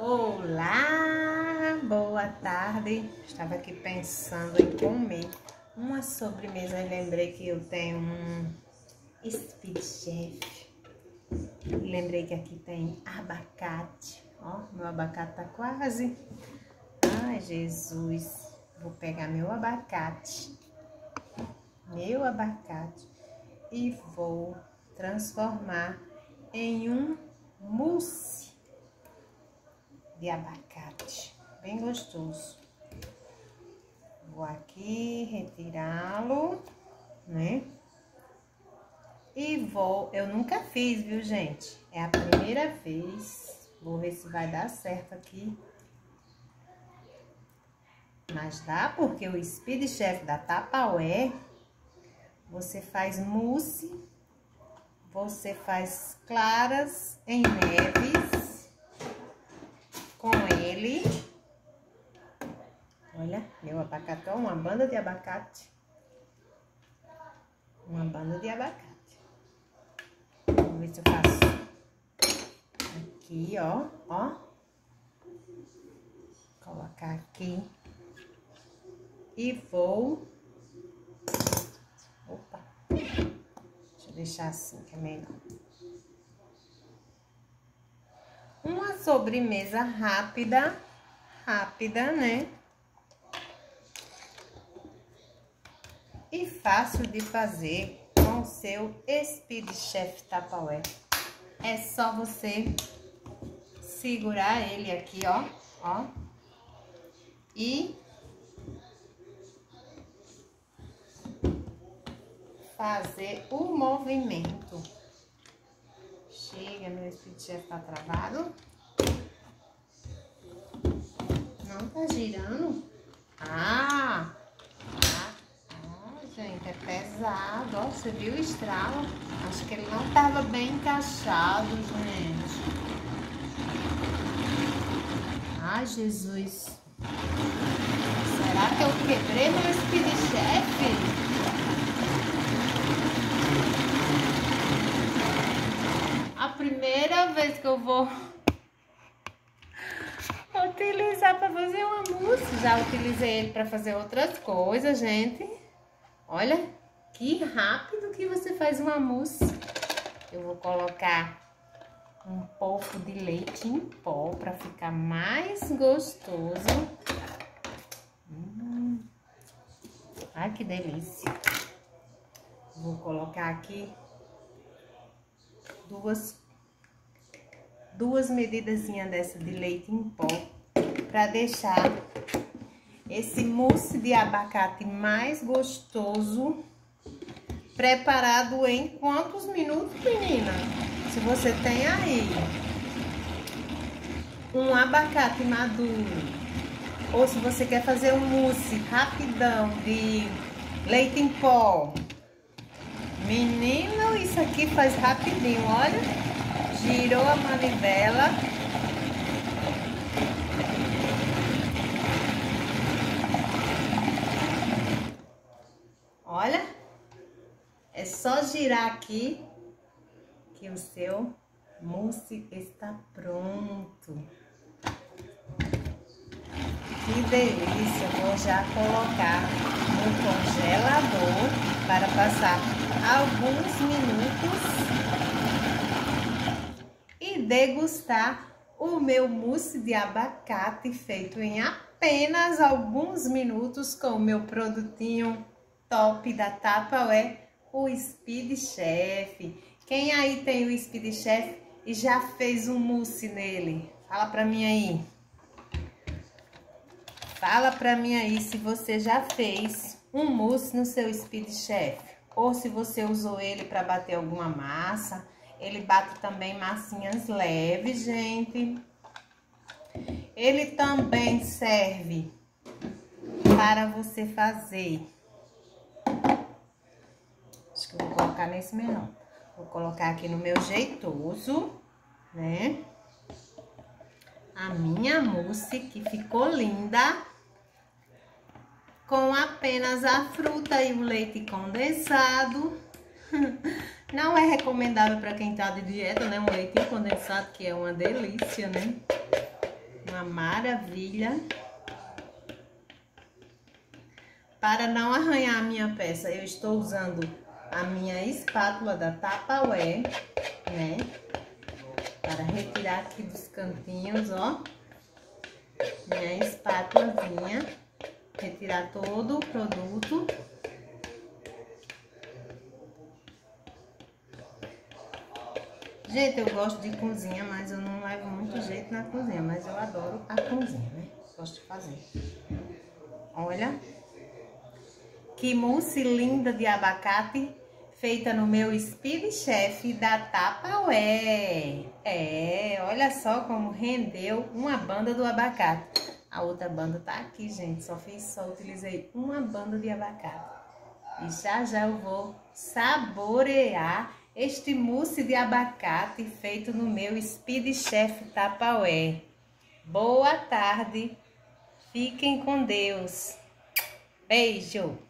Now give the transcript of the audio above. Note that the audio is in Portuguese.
Olá, boa tarde. Estava aqui pensando em comer uma sobremesa. Lembrei que eu tenho um speed chef. Lembrei que aqui tem abacate. Ó, meu abacate tá quase. Ai, Jesus. Vou pegar meu abacate. Meu abacate. E vou transformar em um mousse de abacate, bem gostoso. Vou aqui retirá-lo, né? E vou, eu nunca fiz, viu, gente? É a primeira vez. Vou ver se vai dar certo aqui. Mas dá porque o Speed Chef da Tapaué, você faz mousse, você faz claras em neves Olha, meu abacate, uma banda de abacate. Uma banda de abacate. Vamos ver se eu faço aqui, ó, ó. Colocar aqui. E vou... Opa! Deixa eu deixar assim, que é melhor. uma sobremesa rápida, rápida, né? E fácil de fazer com o seu Speed Chef Tupperware. É só você segurar ele aqui, ó, ó. E fazer o movimento. Chega, meu speed chef tá travado. Não tá girando? Ah! Ah, ah gente, é pesado. Ó, você viu o estralo? Acho que ele não tava bem encaixado, gente. Ai, Jesus. Será que eu quebrei meu speed chef? primeira vez que eu vou utilizar para fazer uma mousse. Já utilizei ele para fazer outras coisas, gente. Olha que rápido que você faz uma mousse. Eu vou colocar um pouco de leite em pó para ficar mais gostoso. Hum. Ai, que delícia. Vou colocar aqui duas duas medidas dessa de leite em pó para deixar esse mousse de abacate mais gostoso preparado em quantos minutos, menina? Se você tem aí um abacate maduro ou se você quer fazer um mousse rapidão de leite em pó, menino, isso aqui faz rapidinho, olha girou a manivela. Olha, é só girar aqui que o seu mousse está pronto. Que delícia! Vou já colocar no congelador para passar alguns minutos degustar o meu mousse de abacate feito em apenas alguns minutos com o meu produtinho top da Tupperware, o Speed Chef. Quem aí tem o Speed Chef e já fez um mousse nele? Fala pra mim aí. Fala pra mim aí se você já fez um mousse no seu Speed Chef ou se você usou ele para bater alguma massa ele bate também massinhas leves, gente. Ele também serve para você fazer. Que eu vou colocar nesse menor. Vou colocar aqui no meu jeitoso, né? A minha mousse, que ficou linda. Com apenas a fruta e o leite condensado. Não é recomendável para quem tá de dieta, né? Um leite condensado, que é uma delícia, né? Uma maravilha. Para não arranhar a minha peça, eu estou usando a minha espátula da Tupperware, né? Para retirar aqui dos cantinhos, ó. Minha espátulazinha. Retirar todo o produto. Gente, eu gosto de cozinha, mas eu não levo muito jeito na cozinha. Mas eu adoro a cozinha, né? Gosto de fazer. Olha. Que mousse linda de abacate feita no meu Speed Chef da Tupperware. É, olha só como rendeu uma banda do abacate. A outra banda tá aqui, gente, só fiz, só utilizei uma banda de abacate. E já já eu vou saborear este mousse de abacate feito no meu Speed Chef Tupperware. Boa tarde, fiquem com Deus. Beijo!